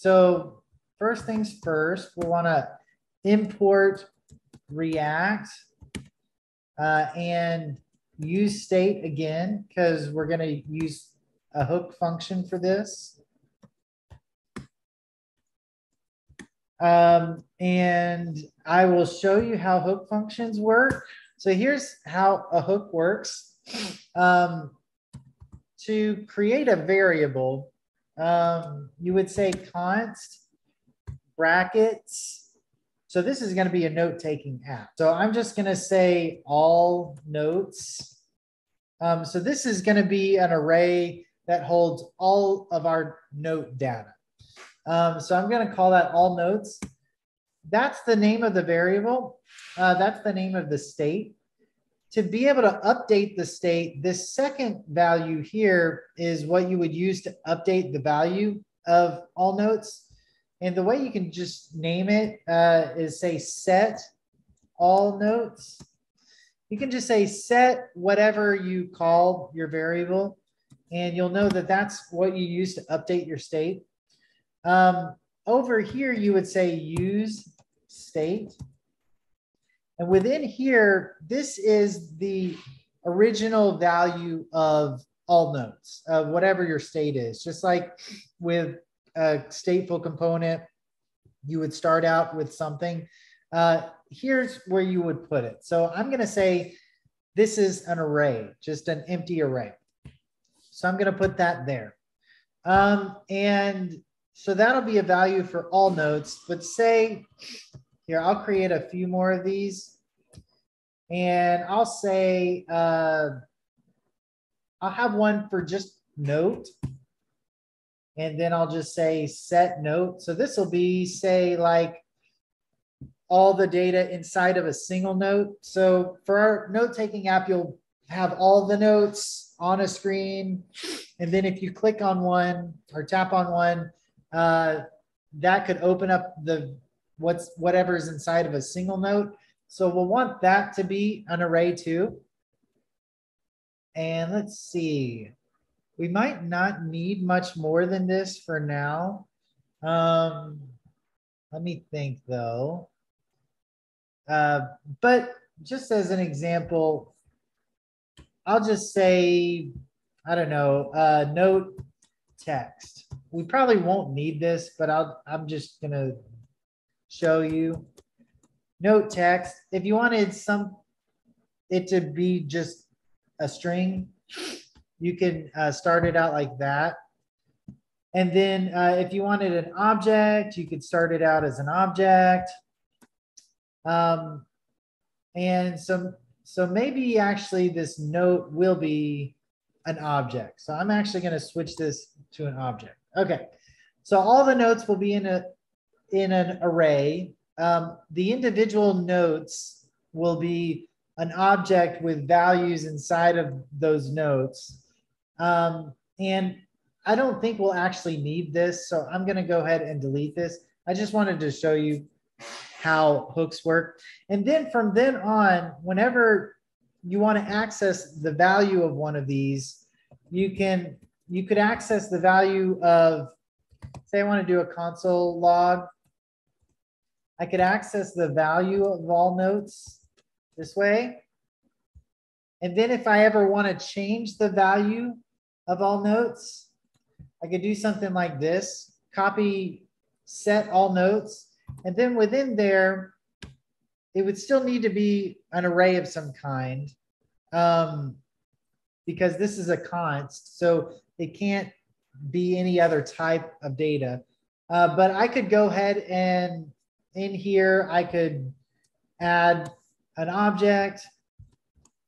So first things first, we want to import React uh, and use state again, because we're going to use a hook function for this. Um, and I will show you how hook functions work. So here's how a hook works. Um, to create a variable, um, you would say const brackets. So this is going to be a note taking app. So I'm just going to say all notes. Um, so this is going to be an array that holds all of our note data. Um, so I'm going to call that all notes. That's the name of the variable. Uh, that's the name of the state. To be able to update the state, this second value here is what you would use to update the value of all notes. And the way you can just name it uh, is say set all notes. You can just say set whatever you call your variable, and you'll know that that's what you use to update your state. Um, over here, you would say use state. And within here, this is the original value of all notes of whatever your state is. Just like with a stateful component, you would start out with something. Uh, here's where you would put it. So I'm going to say this is an array, just an empty array. So I'm going to put that there. Um, and so that'll be a value for all notes, but say, here, I'll create a few more of these. And I'll say, uh, I'll have one for just note. And then I'll just say set note. So this will be say like all the data inside of a single note. So for our note taking app, you'll have all the notes on a screen. And then if you click on one or tap on one, uh, that could open up the what's whatever is inside of a single note. So we'll want that to be an array too. And let's see, we might not need much more than this for now. Um, let me think though. Uh, but just as an example, I'll just say, I don't know, uh, note text we probably won't need this, but I'll, I'm just to show you. Note text. If you wanted some, it to be just a string, you can uh, start it out like that. And then uh, if you wanted an object, you could start it out as an object. Um, and so, so maybe actually this note will be an object. So I'm actually going to switch this to an object. Okay, so all the notes will be in a in an array. Um, the individual notes will be an object with values inside of those notes. Um, and I don't think we'll actually need this, so I'm going to go ahead and delete this. I just wanted to show you how hooks work. And then from then on, whenever you want to access the value of one of these, you can you could access the value of, say I want to do a console log. I could access the value of all notes this way. And then if I ever want to change the value of all notes, I could do something like this, copy set all notes. And then within there, it would still need to be an array of some kind um, because this is a const. So it can't be any other type of data. Uh, but I could go ahead and in here, I could add an object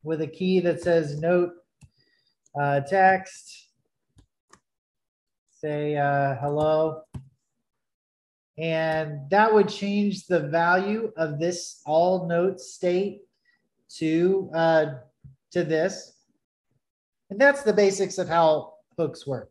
with a key that says note uh, text, say uh, hello. And that would change the value of this all note state to, uh, to this. And that's the basics of how hooks work.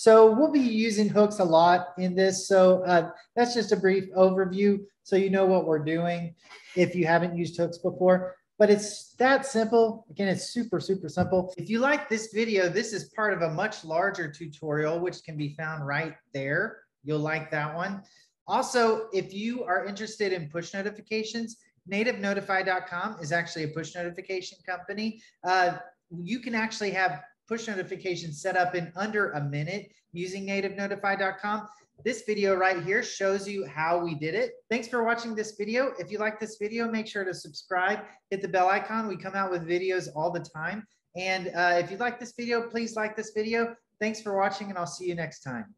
So we'll be using hooks a lot in this. So uh, that's just a brief overview so you know what we're doing if you haven't used hooks before. But it's that simple. Again, it's super, super simple. If you like this video, this is part of a much larger tutorial, which can be found right there. You'll like that one. Also, if you are interested in push notifications, nativenotify.com is actually a push notification company. Uh, you can actually have push notifications set up in under a minute using nativenotify.com. This video right here shows you how we did it. Thanks for watching this video. If you like this video, make sure to subscribe, hit the bell icon. We come out with videos all the time. And uh, if you like this video, please like this video. Thanks for watching and I'll see you next time.